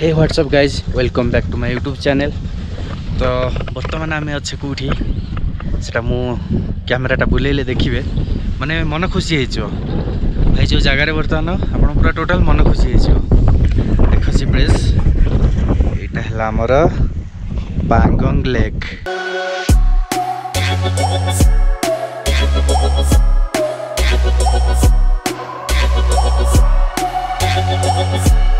Hey WhatsApp guys welcome back to my YouTube channel ତ ବର୍ତ୍ତମାନ ଆମେ ଅଛେ କେଉଁଠି ସେଟା ମୁଁ କ୍ୟାମେରାଟା ବୁଲେଇଲେ ଦେଖିବେ ମାନେ ମନ ଖୁସି ହେଇଯିବ ଭାଇ ଯେଉଁ ଜାଗାରେ ବର୍ତ୍ତମାନ ଆପଣ ପୁରା ଟୋଟାଲ୍ ମନ ଖୁସି ହେଇଯିବ ଦେଖ ସି ପ୍ଲେସ୍ ଏଇଟା ହେଲା ଆମର Pangong lake We'll be right back.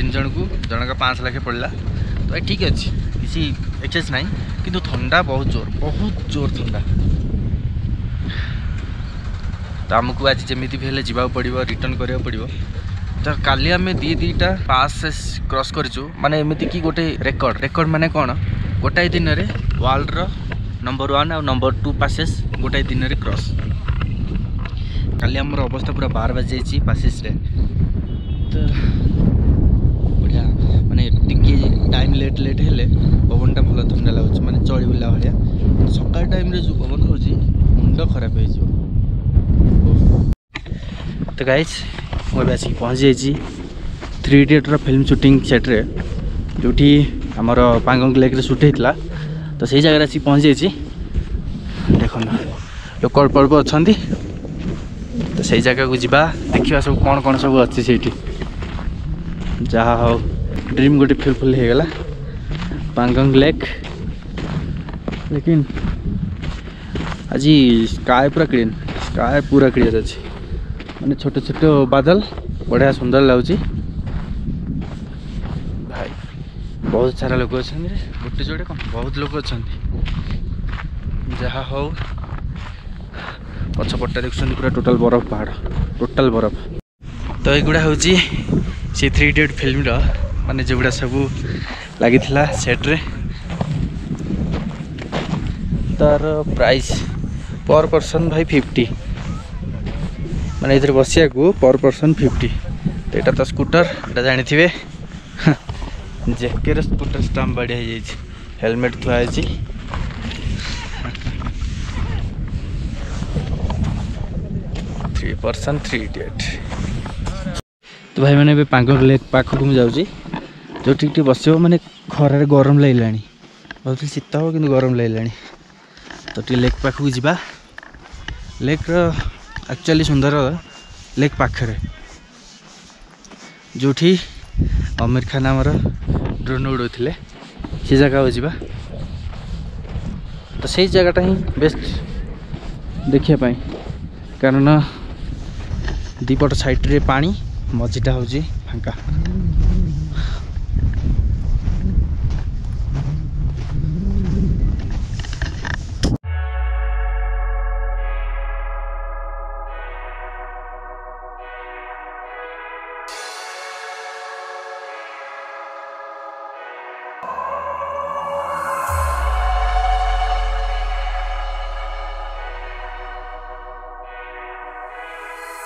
ତିନି ଜଣକୁ ଜଣକା ପାଞ୍ଚଶହ ଲାଖେ ପଡ଼ିଲା ତ ଏ ଠିକ୍ ଅଛି କିଛି ଏକ୍ସେସ୍ ନାହିଁ କିନ୍ତୁ ଥଣ୍ଡା ବହୁତ ଜୋର ବହୁତ ଜୋର ଥଣ୍ଡା ତ ଆମକୁ ଆଜି ଯେମିତି ବି ହେଲେ ଯିବାକୁ ପଡ଼ିବ ରିଟର୍ଣ୍ଣ କରିବାକୁ ପଡ଼ିବ ତ କାଲି ଆମେ ଦୁଇ ଦୁଇଟା ପାସେସ୍ କ୍ରସ୍ କରିଛୁ ମାନେ ଏମିତି କି ଗୋଟେ ରେକର୍ଡ଼ ରେକର୍ଡ଼ ମାନେ କ'ଣ ଗୋଟାଏ ଦିନରେ ୱାର୍ଲଡ଼ର ନମ୍ବର ୱାନ୍ ଆଉ ନମ୍ବର ଟୁ ପାସେସ୍ ଗୋଟାଏ ଦିନରେ କ୍ରସ୍ କାଲି ଆମର ଅବସ୍ଥା ପୁରା ବାର ବାଜିଯାଇଛି ପାସେସ୍ରେ লেট লেট ହେଲେ ପବନଟା ଭଲ ଥଣ୍ଡା ଲାଗୁଛି ମାନେ ଚଳି ବୁଲା ଭଳିଆ ସକାଳ ଟାଇମ୍ରେ ଯେଉଁ ପବନ ହେଉଛି ମୁଣ୍ଡ ଖରାପ ହେଇଯିବ ତ ଗାଇଜ୍ ମୁଁ ଏବେ ଆସିକି ପହଞ୍ଚି ଯାଇଛି থ্রি ইডিয়টর ফিল্ম সুটিং সেট্রে যেটি আমার পাঙ্গং লেক্রে সুট হয়েছিল তো সেই জায়গায় আসি পৌঁছে যাইছি দেখুন লোক অল্প অল্প অনেক তো সেই জায়গাকে যা দেখা সব কোণ কোণ সব অছি সেইটি যা হোক ড্রিম গোটে ফুলফুল হয়ে গেলা पांगंग लेक लेकिन आज स्काय पूरा क्लीन स्काय पूरा क्लीयर अच्छी मैंने छोट छोट बादल बढ़िया सुंदर लगुच भाई बहुत सारा लोक अच्छा गोटे जोड़े कौन बहुत लोग अच्छा जहा हूँ पछपटा देखुं पूरा टोटाल बरफ पहाड़ टोटाल बरफ तो युवा हूँ सी थ्री इडियट फिल्म जो गुड़ा सब ଲାଗିଥିଲା ସେଟ୍ରେ ତାର ପ୍ରାଇସ୍ ପର୍ ପର୍ସନ୍ ଭାଇ ଫିଫ୍ଟି ମାନେ ଏଥିରେ ବସିବାକୁ ପର୍ ପର୍ସନ୍ ଫିଫ୍ଟି ତ ଏଇଟା ତ ସ୍କୁଟର ଏଇଟା ଜାଣିଥିବେ ଜେକେର ସ୍କୁଟର ଷ୍ଟାମ୍ପ ବାଡ଼ି ହେଇଯାଇଛି ହେଲମେଟ୍ ଥୁଆ ହେଇଛି थ्री पर्सन थ्री इडियट तो भाई मैंने पांगोर लेक पाखक मुझे जाऊँगी ଯେଉଁ ଠିକ୍ ଟିକେ ବସିବ ମାନେ ଖରାରେ ଗରମ ଲାଗିଲାଣି ଭାବୁଥିଲି ଶୀତ ହେବ କିନ୍ତୁ ଗରମ ଲାଗିଲାଣି ତ ଟିକେ ଲେକ୍ ପାଖକୁ ଯିବା ଲେକ୍ର ଆକ୍ଚୁଆଲି ସୁନ୍ଦର ଲେକ୍ ପାଖରେ ଯେଉଁଠି ଅମିର ଖାନ ଆମର ଡ୍ରୋନ୍ ଉଡ଼ଉଥିଲେ ସେ ଜାଗାକୁ ଯିବା ତ ସେଇ ଜାଗାଟା ହିଁ ବେଷ୍ଟ ଦେଖିବା ପାଇଁ କାରଣ ଦୁଇପଟ ସାଇଡ଼୍ରେ ପାଣି ମଝିଟା ହେଉଛି ଫାଙ୍କା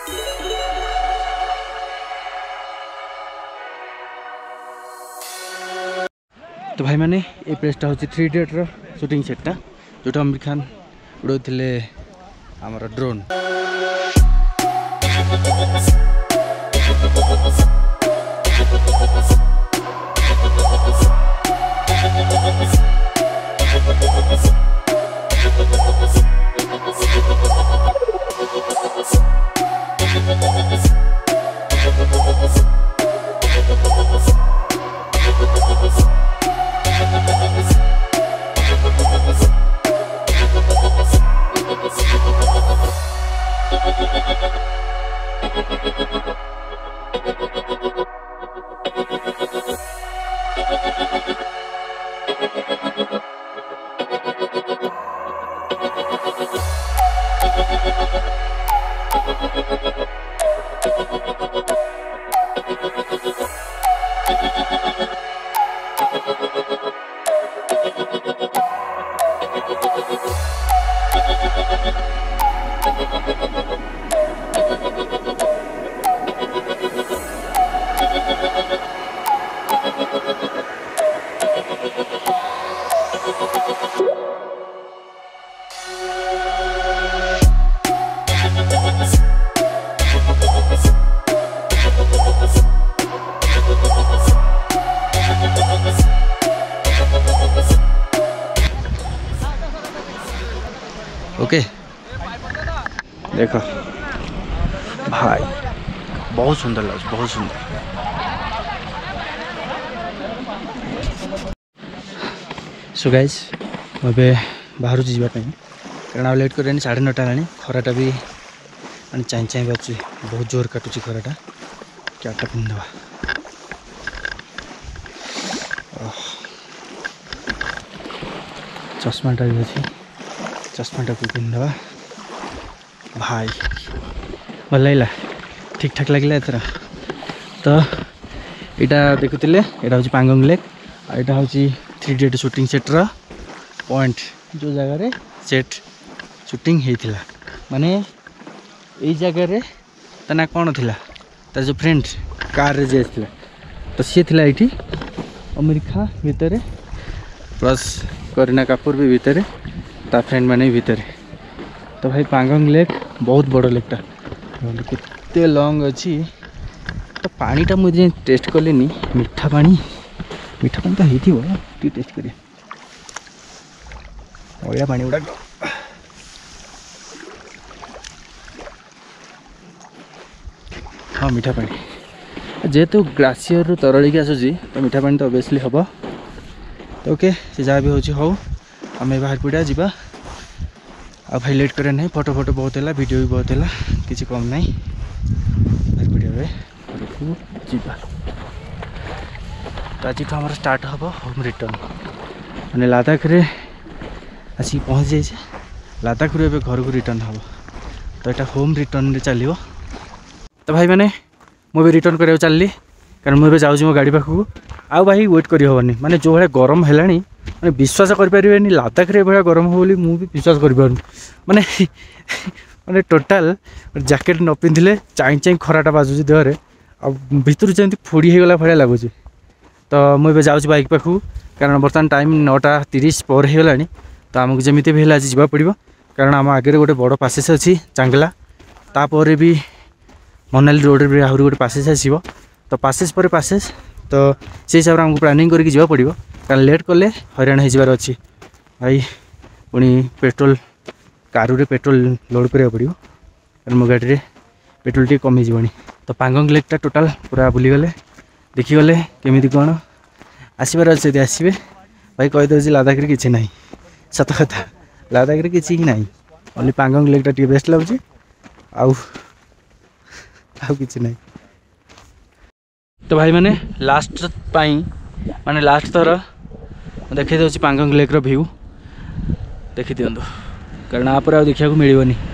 ତ ଭାଇମାନେ ଏ ପ୍ଲେସ୍ଟା ହେଉଛି ଥ୍ରୀ ଡେଟ୍ର ସୁଟିଂ ସେଟ୍ଟା ଯେଉଁଟା ଅମିର ଖାନ ଉଡ଼ଉଥିଲେ ଆମର ଡ୍ରୋନ୍ okay. देखो भाई बहुत सुंदर लॉज बहुत सुंदर सो गाइज ମୁଁ ଏବେ ବାହାରୁଛି ଯିବା ପାଇଁ କାରଣ ଆଉ ଲେଟ୍ କରିଲାଣି ସାଢ଼େ ନଅଟା ହେଲାଣି ଖରାଟା ବି ମାନେ ଚାଇଁ ଚାଇଁ ବାଜୁଛି ବହୁତ ଜୋର କାଟୁଛି ଖରାଟା କ୍ୟାବ୍ଟା ପିନ୍ଧିଦେବା ଚଷମାଟା ବି ଅଛି ଚଷମାଟାକୁ ପିନ୍ଧିଦେବା भाई भल ठीक ठाक लगे एथर तो यहाँ देखुले यहाँ हूँ पांगंग लेक आईटा हूँ थ्री डेट सुटिंग सेट्र पॉइंट जो जगार सेट सुटिंग होता माने ये ना तना कौन थी तार जो फ्रेंड कार जी तो सी थी ये अमीर भितर प्लस करीना कपूर भी भितर ता फ्रेंड मैंने भितर तो भाई पांगंग लेक बहुत बड लेेकटा के लि पाेस् मिठा पाठा पाइथ टेस्ट मीठा अलिया ग्लासियरु तरलिक आसु मिठा पायसली हेके जहाँबि हौ चाहिँ हौ बाहर बाहेक पढिया ଆଉ ଭାଇ ଲେଟ୍ କରେ ନାହିଁ ଫଟୋ ଫଟୋ ବହୁତ ହେଲା ଭିଡ଼ିଓ ବି ବହୁତ ହେଲା କିଛି କମ୍ ନାହିଁ ଭିଡ଼ିଓ ଏବେ ଘରକୁ ଯିବା ତ ଆଜିଠୁ ଆମର ଷ୍ଟାର୍ଟ ହେବ ହୋମ୍ ରିଟର୍ନ ମାନେ ଲାଦାଖରେ ଆସିକି ପହଞ୍ଚି ଯାଇଛି ଲାଦାଖରୁ ଏବେ ଘରକୁ ରିଟର୍ନ ହେବ ତ ଏଇଟା ହୋମ୍ ରିଟର୍ନରେ ଚାଲିବ ତ ଭାଇମାନେ ମୁଁ ଏବେ ରିଟର୍ନ କରିବାକୁ ଚାଲିଲି କାରଣ ମୁଁ ଏବେ ଯାଉଛି ମୋ ଗାଡ଼ି ପାଖକୁ ଆଉ ଭାଇ ୱେଟ୍ କରିହେବନି ମାନେ ଯେଉଁ ଭଳିଆ ଗରମ ହେଲାଣି ମାନେ ବିଶ୍ୱାସ କରିପାରିବେନି ଲାଦାଖରେ ଏଭଳିଆ ଗରମ ହେବ ବୋଲି ମୁଁ ବି ବିଶ୍ୱାସ କରିପାରୁନି ମାନେ ମାନେ ଟୋଟାଲ୍ ଜ୍ୟାକେଟ୍ ନ ପିନ୍ଧିଲେ ଚାଇଁ ଚାଇଁ ଖରାଟା ବାଜୁଛି ଦେହରେ ଆଉ ଭିତରୁ ଯେମିତି ଫୋଡ଼ି ହେଇଗଲା ଭଳିଆ ଲାଗୁଛି ତ ମୁଁ ଏବେ ଯାଉଛି ବାଇକ୍ ପାଖକୁ କାରଣ ବର୍ତ୍ତମାନ ଟାଇମ୍ ନଅଟା ତିରିଶ ପରେ ହେଇଗଲାଣି ତ ଆମକୁ ଯେମିତି ବି ହେଲେ ଆଜି ଯିବାକୁ ପଡ଼ିବ କାରଣ ଆମ ଆଗରେ ଗୋଟେ ବଡ଼ ପାସେସ୍ ଅଛି ଚାଙ୍ଗଲା ତାପରେ ବି ମନାଲି ରୋଡ଼ରେ ବି ଆହୁରି ଗୋଟେ ପାସେସ୍ ଆସିବ ତ ପାସେସ୍ ପରେ ପାସେସ୍ ତ ସେଇ ହିସାବରେ ଆମକୁ ପ୍ଲାନିଂ କରିକି ଯିବାକୁ ପଡ଼ିବ କାରଣ ଲେଟ୍ କଲେ ହଇରାଣ ହୋଇଯିବାର ଅଛି ଭାଇ ପୁଣି ପେଟ୍ରୋଲ କାରୁରେ ପେଟ୍ରୋଲ ଲୋଡ଼୍ କରିବାକୁ ପଡ଼ିବ କାରଣ ମୋ ଗାଡ଼ିରେ ପେଟ୍ରୋଲ ଟିକେ କମ୍ ହେଇଯିବଣି ତ ପାଙ୍ଗଙ୍ଗ ଲେକ୍ଟା ଟୋଟାଲ୍ ପୁରା ବୁଲିଗଲେ ଦେଖିଗଲେ କେମିତି କ'ଣ ଆସିବାର ଅଛି ଯଦି ଆସିବେ ଭାଇ କହିଦେଉଛି ଲାଦାଖରେ କିଛି ନାହିଁ ସତ କଥା ଲାଦାଖରେ କିଛି ହିଁ ନାହିଁ ଓନ୍ଲି ପାଙ୍ଗଙ୍ଗ ଲେକ୍ଟା ଟିକେ ବେଷ୍ଟ ଲାଗୁଛି ଆଉ ଆଉ କିଛି ନାହିଁ ତ ଭାଇମାନେ ଲାଷ୍ଟ ପାଇଁ ମାନେ ଲାଷ୍ଟ ଥର ଦେଖାଇ ଦେଉଛି ପାଙ୍ଗଙ୍ଗ ଲେକ୍ର ଭ୍ୟୁ ଦେଖିଦିଅନ୍ତୁ କାରଣ ଆ ପରେ ଆଉ ଦେଖିବାକୁ ମିଳିବନି